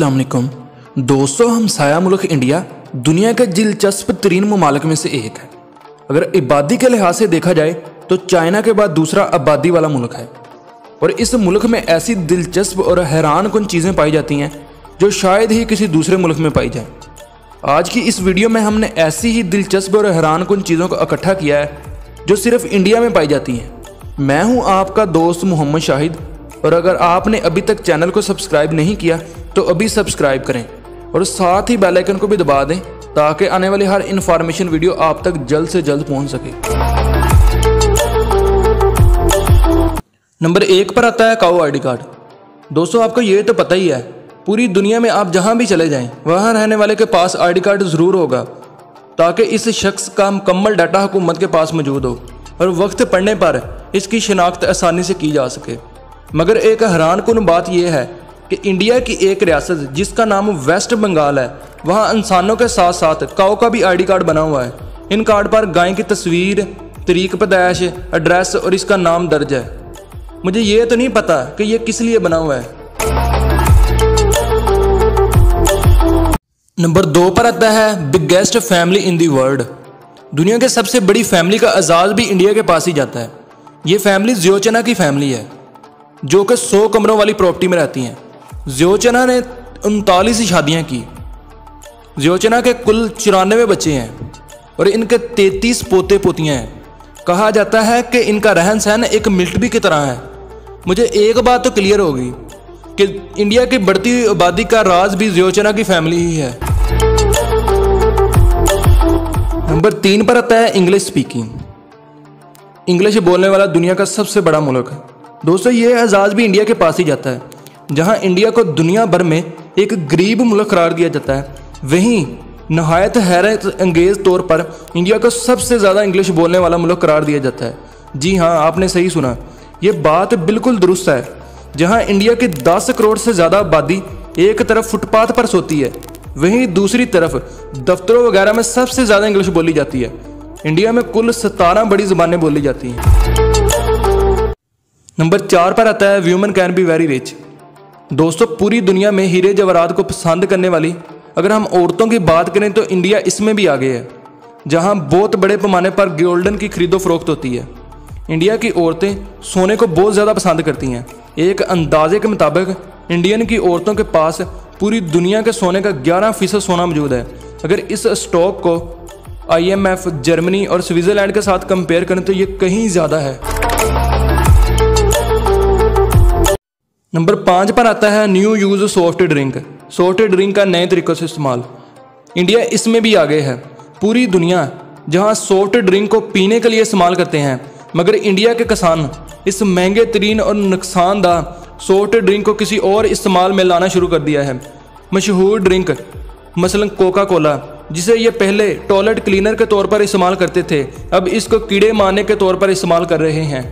वालेकुम। दोस्तों, हम साया मुल्क इंडिया दुनिया के दिलचस्प तरीन ममालक में से एक है। अगर इबादी के लिहाज से देखा जाए तो चाइना के बाद दूसरा आबादी वाला मुल्क है। और इस मुल्क में ऐसी दिलचस्प और हैरान कन चीज़ें पाई जाती हैं, जो शायद ही किसी दूसरे मुल्क में पाई जाए। आज की इस वीडियो में हमने ऐसी ही दिलचस्प और हैरान कन चीज़ों को इकट्ठा किया है, जो सिर्फ़ इंडिया में पाई जाती हैं। मैं हूँ आपका दोस्त मोहम्मद शाहिद, और अगर आपने अभी तक चैनल को सब्सक्राइब नहीं किया तो अभी सब्सक्राइब करें, और साथ ही बेल आइकन को भी दबा दें, ताकि आने वाली हर इन्फॉर्मेशन वीडियो आप तक जल्द से जल्द पहुँच सके। नंबर एक पर आता है काओ आईडी कार्ड। दोस्तों, आपको ये तो पता ही है पूरी दुनिया में आप जहाँ भी चले जाएँ, वहाँ रहने वाले के पास आईडी कार्ड ज़रूर होगा, ताकि इस शख्स का मुकम्मल डाटा हुकूमत के पास मौजूद हो, और वक्त पड़ने पर इसकी शिनाख्त आसानी से की जा सके। मगर एक हैरान कन बात यह है कि इंडिया की एक रियासत, जिसका नाम वेस्ट बंगाल है, वहाँ इंसानों के साथ साथ काओ का भी आईडी कार्ड बना हुआ है। इन कार्ड पर गाय की तस्वीर, तरीक पैदाइश, एड्रेस और इसका नाम दर्ज है। मुझे ये तो नहीं पता कि यह किस लिए बना हुआ है। नंबर दो पर आता है biggest family in the world दुनिया के सबसे बड़ी फैमिली का आज़ाद भी इंडिया के पास ही जाता है। ये फैमिली जियोचना की फैमिली है, जो कि सौ कमरों वाली प्रॉपर्टी में रहती हैं। जियोचना ने उनतालीस शादियाँ की। जियोचना के कुल चौरानवे बच्चे हैं और इनके तैतीस पोते पोतियाँ हैं। कहा जाता है कि इनका रहन सहन एक मिलिट्री की तरह है। मुझे एक बात तो क्लियर होगी कि इंडिया की बढ़ती आबादी का राज भी जियोचना की फैमिली ही है। नंबर तीन पर आता है इंग्लिश स्पीकिंग इंग्लिश बोलने वाला दुनिया का सबसे बड़ा मुल्क है। दोस्तों, ये एजाज़ भी इंडिया के पास ही जाता है, जहाँ इंडिया को दुनिया भर में एक गरीब मुल्क करार दिया जाता है। वहीं नहायत हैरत अंगेज तौर पर इंडिया को सबसे ज़्यादा इंग्लिश बोलने वाला मुल्क करार दिया जाता है। जी हाँ आपने सही सुना। ये बात बिल्कुल दुरुस्त है। जहाँ इंडिया की 10 करोड़ से ज़्यादा आबादी एक तरफ़ फुटपाथ पर सोती है, वहीं दूसरी तरफ़ दफ्तरों वगैरह में सबसे ज़्यादा इंग्लिश बोली जाती है। इंडिया में कुल सतारह बड़ी ज़ुबानें बोली जाती हैं। नंबर चार पर आता है woman can be very rich दोस्तों, पूरी दुनिया में हीरे जवाहरात को पसंद करने वाली, अगर हम औरतों की बात करें तो इंडिया इसमें भी आगे है, जहाँ बहुत बड़े पैमाने पर गोल्डन की खरीदो फरोख्त होती है। इंडिया की औरतें सोने को बहुत ज़्यादा पसंद करती हैं। एक अंदाजे के मुताबिक इंडियन की औरतों के पास पूरी दुनिया के सोने का 11 फ़ीसद सोना मौजूद है। अगर इस स्टॉक को आईएमएफ जर्मनी और स्विट्ज़रलैंड के साथ कंपेयर करें तो ये कहीं ज़्यादा है। नंबर पाँच पर आता है new use soft drink. Soft drink का नए तरीक़ों से इस्तेमाल। इंडिया इसमें भी आगे है। पूरी दुनिया जहाँ सॉफ्ट ड्रिंक को पीने के लिए इस्तेमाल करते हैं, मगर इंडिया के किसान इस महँगे तरीन और नुकसानदा सॉफ्ट ड्रिंक को किसी और इस्तेमाल में लाना शुरू कर दिया है। मशहूर ड्रिंक मसलन कोका कोला जिसे ये पहले टॉयलेट क्लीनर के तौर पर इस्तेमाल करते थे, अब इसको कीड़े मारने के तौर पर इस्तेमाल कर रहे हैं।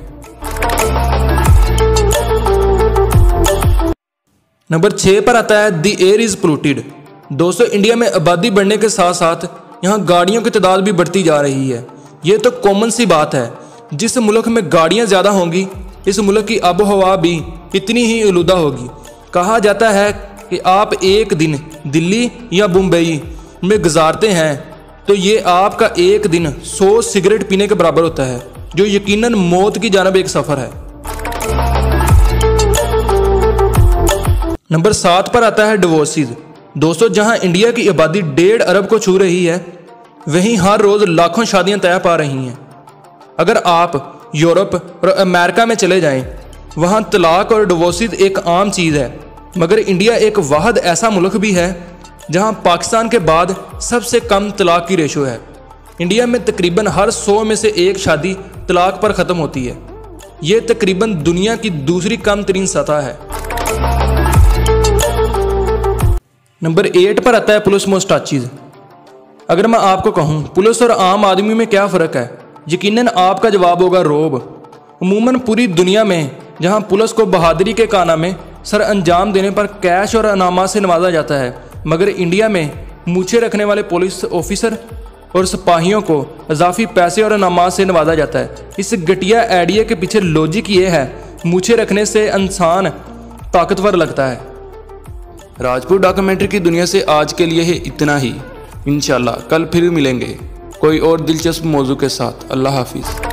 नंबर छः पर आता है दी एयर इज़ पोलूटेड दोस्तों, इंडिया में आबादी बढ़ने के साथ साथ यहाँ गाड़ियों की तादाद भी बढ़ती जा रही है। ये तो कॉमन सी बात है। जिस मुल्क में गाड़ियाँ ज़्यादा होंगी, इस मुल्क की आबो हवा भी इतनी ही आलूदा होगी। कहा जाता है कि आप एक दिन दिल्ली या मुंबई में गुजारते हैं तो ये आपका एक दिन सौ सिगरेट पीने के बराबर होता है, जो यकीनन मौत की जानब एक सफ़र है। नंबर सात पर आता है डिवोर्सिस दोस्तों, जहाँ इंडिया की आबादी डेढ़ अरब को छू रही है, वहीं हर रोज़ लाखों शादियाँ तय पा रही हैं। अगर आप यूरोप और अमेरिका में चले जाएँ, वहाँ तलाक और डिवोर्सिस एक आम चीज़ है। मगर इंडिया एक वाहद ऐसा मुल्क भी है, जहाँ पाकिस्तान के बाद सबसे कम तलाक की रेशो है। इंडिया में तकरीबन हर सौ में से एक शादी तलाक पर ख़त्म होती है। ये तकरीबन दुनिया की दूसरी कम तरीन सतह है। नंबर एट पर आता है पुलिस मोस्टाचीज। अगर मैं आपको कहूँ, पुलिस और आम आदमी में क्या फ़र्क है? यकीनन आपका जवाब होगा रोब। अमूमन पूरी दुनिया में, जहाँ पुलिस को बहादुरी के काना में सर अंजाम देने पर कैश और अनामा से नवाजा जाता है, मगर इंडिया में मूछे रखने वाले पुलिस ऑफिसर और सिपाहियों को अजाफी पैसे और अनामा से नवाजा जाता है। इस घटिया आइडिया के पीछे लॉजिक ये है, मूछे रखने से इंसान ताकतवर लगता है। राजपूत डॉक्यूमेंट्री की दुनिया से आज के लिए है इतना ही। इनशाला कल फिर मिलेंगे। कोई और दिलचस्प मौजू के साथ। अल्लाह हाफिज़।